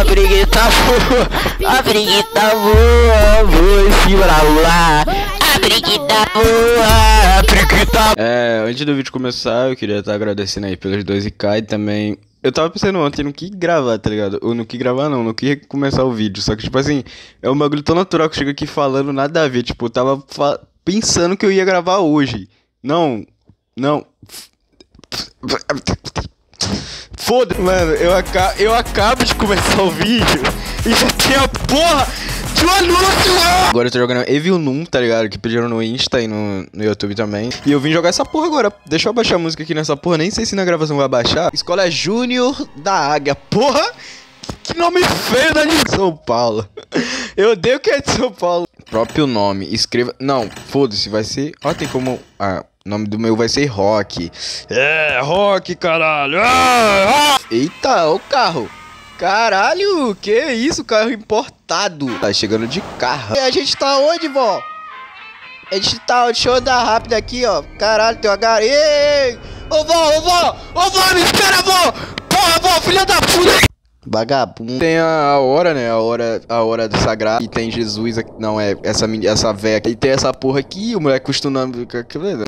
A briguita voa, a briguita voa, voa em cima da lua. A briguita voa, a briguita É, antes do vídeo começar, eu queria estar agradecendo aí pelos dois e e também. Eu tava pensando ontem no que gravar, tá ligado? Ou no que gravar não, no que começar o vídeo. Só que, tipo assim, é um bagulho tão natural que eu chego aqui falando nada a ver. Tipo, eu tava pensando que eu ia gravar hoje. Não, não. Foda-se, mano, eu, aca eu acabo de começar o vídeo e já tem a porra de um anúncio! Agora eu tô jogando Evil Noom, tá ligado? Que pediram no Insta e no, no YouTube também. E eu vim jogar essa porra agora. Deixa eu abaixar a música aqui nessa porra, nem sei se na gravação vai baixar. Escola Júnior da Águia. Porra! Que nome feio da de São Paulo. Eu odeio que é de São Paulo. Próprio nome, escreva. Não, foda-se, vai ser. Ó, tem como. Ah, o nome do meu vai ser Rock. É, Rock, caralho. Ah, ah. Eita, o carro. Caralho, que isso, carro importado. Tá chegando de carro. E a gente tá onde, vó? A gente tá, deixa eu andar rápido aqui, ó. Caralho, tem uma gar... Ei! Ô, vó, ô, vó! Ô, vó, me espera, vó! Porra, vó, filha da puta! Vagabundo. Tem a hora, né? A hora, a hora do sagrado. E tem Jesus aqui. Não, é essa, essa véia aqui. E tem essa porra aqui. O moleque costumando.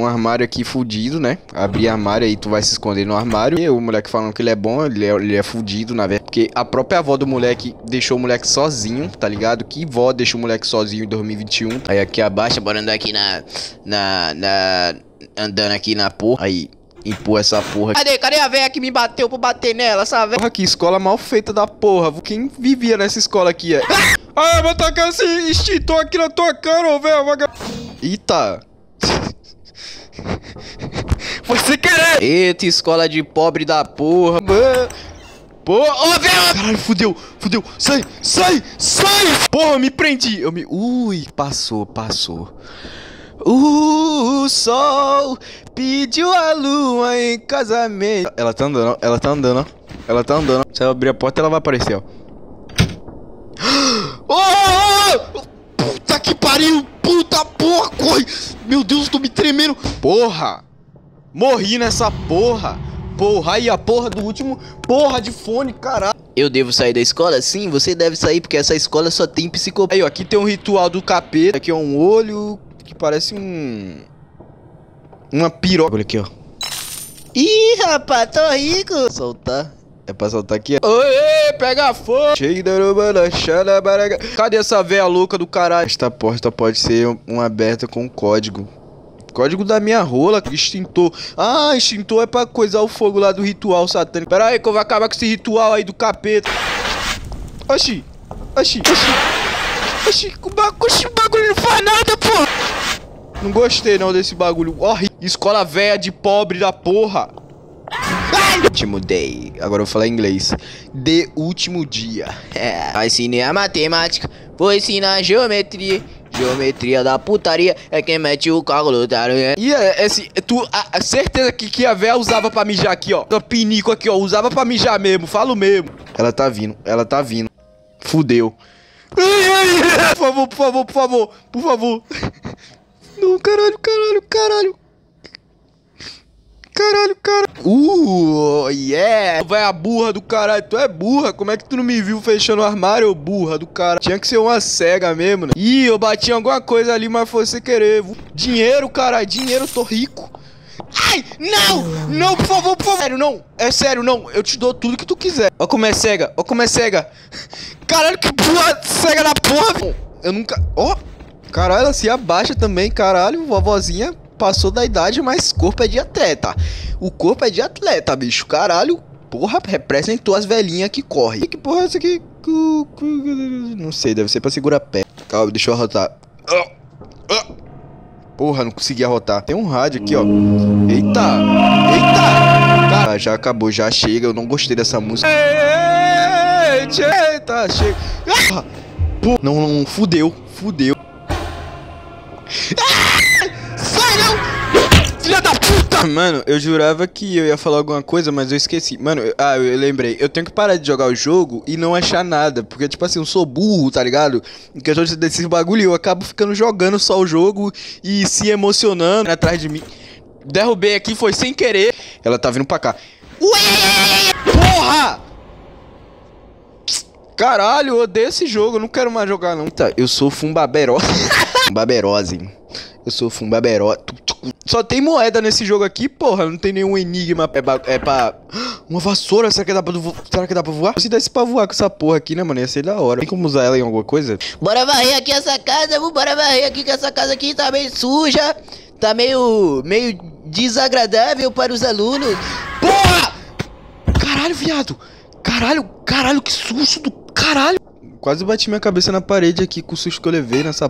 Um armário aqui fudido, né? Abrir armário aí, tu vai se esconder no armário. E o moleque falando que ele é bom, ele é, ele é fudido, na verdade. Porque a própria avó do moleque deixou o moleque sozinho, tá ligado? Que vó deixou o moleque sozinho em 2021. Aí aqui abaixo, bora andar aqui na. Na. na andando aqui na porra. Aí impor essa porra. Cadê? Cadê a velha que me bateu pra bater nela, essa velha? Porra, que escola mal feita da porra. Quem vivia nessa escola aqui é? ah, eu vou tacar esse extintor aqui na tua cara, velho. Vaga... Eita. Você quer? Eita, escola de pobre da porra. Porra, ó, oh, velho! Caralho, fudeu, fudeu. Sai, sai, sai! Porra, me prendi. Eu me. Ui, passou, passou. O sol pediu a lua em casamento. Ela tá andando, ela tá andando, ela tá andando. Se ela abrir a porta, ela vai aparecer, ó. Oh! Puta que pariu! Puta porra! Corre! Meu Deus, tô me tremendo! Porra! Morri nessa porra! Porra, aí a porra do último porra de fone, caralho. Eu devo sair da escola? Sim, você deve sair porque essa escola só tem psicopata. Aí, ó, aqui tem um ritual do capeta. Aqui é um olho, que parece um... Uma piroca. Olha aqui, ó. Ih, rapaz, tô rico. Soltar. É pra soltar aqui. Oi, pega fogo. Cadê essa véia louca do caralho? Esta porta pode ser uma aberta com código. Código da minha rola, extintor. Ah, extintor é pra coisar o fogo lá do ritual satânico. Pera aí que eu vou acabar com esse ritual aí do capeta. Oxi, oxi, oxi. Oxi, o bagulho não faz nada, pô. Não gostei não desse bagulho. Horrível. Escola velha de pobre da porra. Último day. Agora eu vou falar inglês. De último dia. É. Vai ensinar a matemática. Vou ensinar a geometria. Geometria da putaria é quem mete o carro lutado. E é, esse, tu, a, a, certeza que, que a véia usava pra mijar aqui, ó. Pinico aqui, ó. Usava pra mijar mesmo, falo mesmo. Ela tá vindo, ela tá vindo. Fudeu. Por favor, por favor, por favor, por favor. Não, caralho, caralho, caralho. Caralho, cara. Uh, yeah. Vai a burra do caralho. Tu é burra. Como é que tu não me viu fechando o armário, ô burra do cara? Tinha que ser uma cega mesmo, né? Ih, eu bati em alguma coisa ali, mas foi sem querer. Dinheiro, caralho. Dinheiro, tô rico. Ai, não! Não, por favor, por favor. Sério, não. É sério, não. Eu te dou tudo que tu quiser. Ó como é cega. Ó como é cega. Caralho, que burra cega da porra. Eu nunca... Ó. Oh. Caralho, ela se abaixa também, caralho. Vovozinha passou da idade, mas corpo é de atleta. O corpo é de atleta, bicho. Caralho, porra, representou as velhinhas que correm. Que porra é essa aqui? Não sei, deve ser pra segurar pé. Calma, deixa eu arrotar. Porra, não consegui arrotar. Tem um rádio aqui, ó. Eita! Eita! Cara, já acabou, já chega. Eu não gostei dessa música. Eita, chega. Ah! Não, não, fudeu, fudeu. Mano, eu jurava que eu ia falar alguma coisa, mas eu esqueci. Mano, eu, ah, eu lembrei. Eu tenho que parar de jogar o jogo e não achar nada. Porque, tipo assim, eu sou burro, tá ligado? Em questão desses bagulho, eu acabo ficando jogando só o jogo e se emocionando atrás de mim. Derrubei aqui, foi sem querer. Ela tá vindo pra cá. Ué! Porra! Caralho, eu odeio esse jogo, eu não quero mais jogar não. Tá, eu sou Fumbaberose. Fumbaberose. Eu sou Fumbaberose. Só tem moeda nesse jogo aqui, porra. Não tem nenhum enigma. É, ba- é pra. Uma vassoura, será que dá pra, vo- será que dá pra voar? Se desse pra voar com essa porra aqui, né, mano? Ia ser da hora. Tem como usar ela em alguma coisa? Bora varrer aqui essa casa, bora varrer aqui que essa casa aqui tá meio suja, tá meio, meio desagradável para os alunos. Porra! Caralho, viado! Caralho, caralho, que susto do caralho! Quase bati minha cabeça na parede aqui com o susto que eu levei nessa.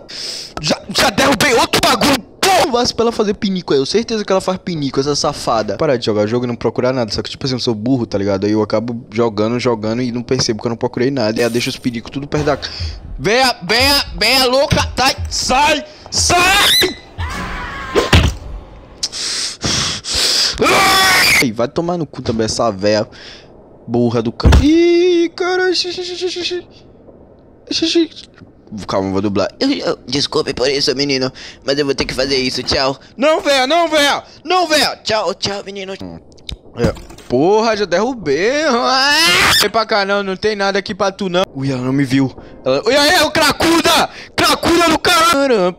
Já, já derrubei outro bagulho! Vaso pra ela fazer pinico aí. Eu certeza que ela faz pinico, essa safada. Parar de jogar jogo e não procurar nada. Só que, tipo assim, eu sou burro, tá ligado? Aí eu acabo jogando, jogando e não percebo que eu não procurei nada. E aí eu deixo os pinicos tudo perto da. Venha, venha, venha, louca! Sai, sai, sai! Ai, vai tomar no cu também essa véia burra do cara. Ih, cara. xixi, xixi, xixi, xixi. Calma, vou dublar. Eu- eu- desculpe por isso, menino, mas eu vou ter que fazer isso, tchau. Não, véia, não, véia! Não, véia! Tchau, tchau, menino. É. Porra, já derrubei. Ah! Vem pra cá, não, não tem nada aqui pra tu, não. Ui, ela não me viu. Ela... Ui, aí, o cracuda! Cracuda do caralho!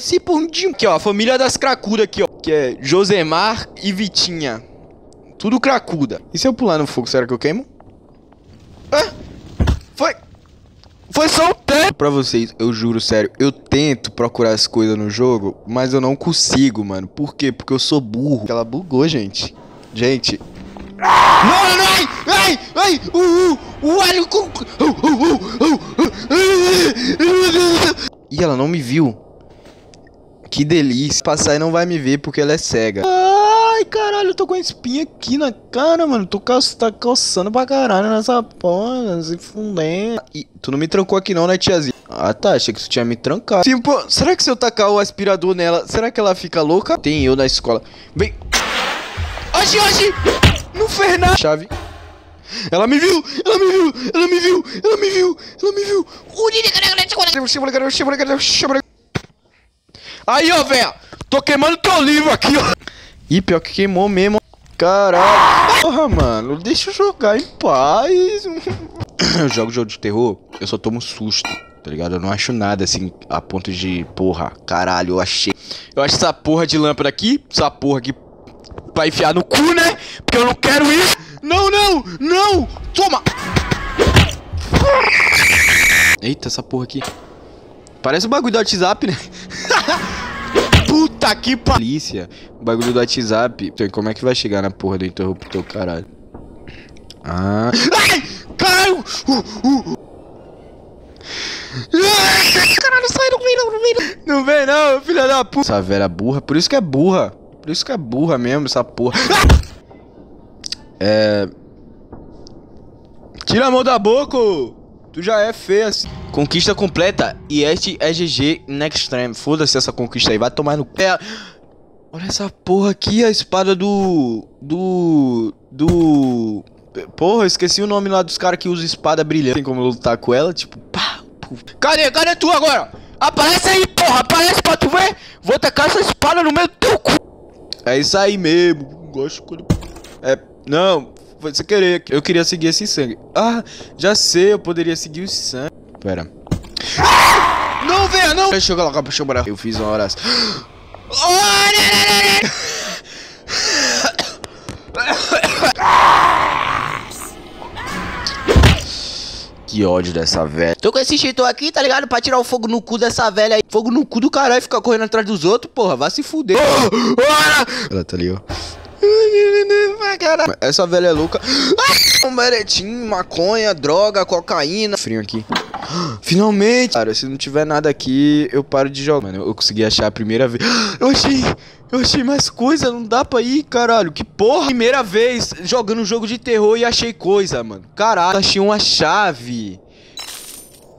Se pundinho. Aqui, ó, a família das cracudas aqui, ó. Que é Josemar e Vitinha. Tudo cracuda. E se eu pular no fogo, será que eu queimo? Ah, foi... Foi só um tempo. Pra vocês, eu juro, sério, eu tento procurar as coisas no jogo, mas eu não consigo, mano. Por quê? Porque eu sou burro. Ela bugou, gente. Gente. Não, não, não, ai, ai, ai, uh, uh, o. Uh, uh, uh, uh, uh. E ela não me viu. Que delícia. Passar e não vai me ver porque ela é cega. Ai, caralho, eu tô com espinha aqui na cara, mano. Tô ca... tá coçando pra caralho nessa porra, se fundendo. E tu não me trancou aqui não, né, tiazinha? Ah, tá, achei que tu tinha me trancado. Sim, pô, será que se eu tacar o aspirador nela, será que ela fica louca? Tem eu na escola. Vem. Oxi, oxi! Não fez nada. Chave. Ela me viu! Ela me viu! Ela me viu! Ela me viu! Ela me viu! Aí, ó, velho! Tô queimando teu livro aqui, ó! Ih, pior que queimou mesmo. Caralho! Porra, mano, deixa eu jogar em paz. eu jogo jogo de terror, eu só tomo susto, tá ligado? Eu não acho nada assim a ponto de, porra, caralho, eu achei. Eu acho essa porra de lâmpada aqui, essa porra aqui pra enfiar no cu, né? Porque eu não quero isso. Não, não, não! Toma! Eita, essa porra aqui. Parece o bagulho do WhatsApp, né? Puta que polícia. O bagulho do WhatsApp. Então, como é que vai chegar na porra do interruptor, caralho? Ah. Ai! Caralho! Uh, uh. Ai, Caralho, sai, não vem não, não vem não. Não vem não, filha da puta. Essa velha burra, por isso que é burra. Por isso que é burra mesmo, essa porra. É. Tira a mão da boca! Tu já é feia assim. Conquista completa. E este é GG Next Time. Foda-se essa conquista aí. Vai tomar no. É. Olha essa porra aqui, a espada do. Do. Do. Porra, eu esqueci o nome lá dos caras que usam espada brilhante. Tem como lutar com ela? Tipo, pá. puf. Cadê? Cadê tu agora? Aparece aí, porra! Aparece pra tu ver! Vou tacar essa espada no meio do teu cu! É isso aí mesmo. Gosto quando. É. Não, foi sem querer. Eu queria seguir esse sangue. Ah, já sei, eu poderia seguir o sangue. Pera. Não, venha, não! Deixa eu colocar pra chorar. Eu fiz uma oração. Que ódio dessa velha. Tô com esse extintor aqui, tá ligado? Pra tirar o fogo no cu dessa velha aí. Fogo no cu do caralho, ficar correndo atrás dos outros, porra. Vai se fuder. Ela tá ali, ó. Essa velha é louca. Um beretinho, maconha, droga, cocaína. Frio aqui. Finalmente! Cara, se não tiver nada aqui, eu paro de jogar. Mano, eu consegui achar a primeira vez. Eu achei! Eu achei mais coisa, não dá pra ir, caralho. Que porra! Primeira vez jogando um jogo de terror e achei coisa, mano. Caralho, achei uma chave.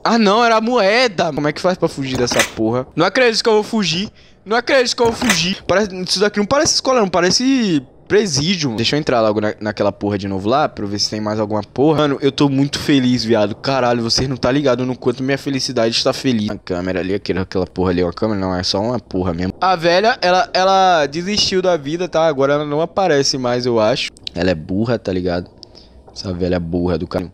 Ah não, era moeda. Como é que faz pra fugir dessa porra? Não acredito que eu vou fugir. Não acredito que eu vou fugir. Parece, isso daqui não parece escola, não. Parece presídio. Deixa eu entrar logo na, naquela porra de novo lá, pra eu ver se tem mais alguma porra. Mano, eu tô muito feliz, viado. Caralho, vocês não tá ligado no quanto minha felicidade está feliz. A câmera ali, aquela, aquela porra ali, é ó. A câmera não, é só uma porra mesmo. A velha, ela, ela desistiu da vida, tá? Agora ela não aparece mais, eu acho. Ela é burra, tá ligado? Essa velha burra do caralho.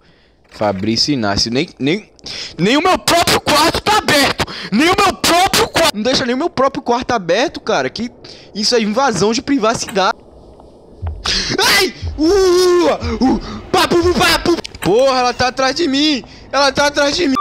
Fabrício Inácio, nem, nem, nem o meu próprio quarto tá aberto! Nem o meu próprio quarto! Não deixa nem o meu próprio quarto aberto, cara. Que isso é invasão de privacidade. Uh, uh, papu, papu. Porra, ela tá atrás de mim. Ela tá atrás de mim.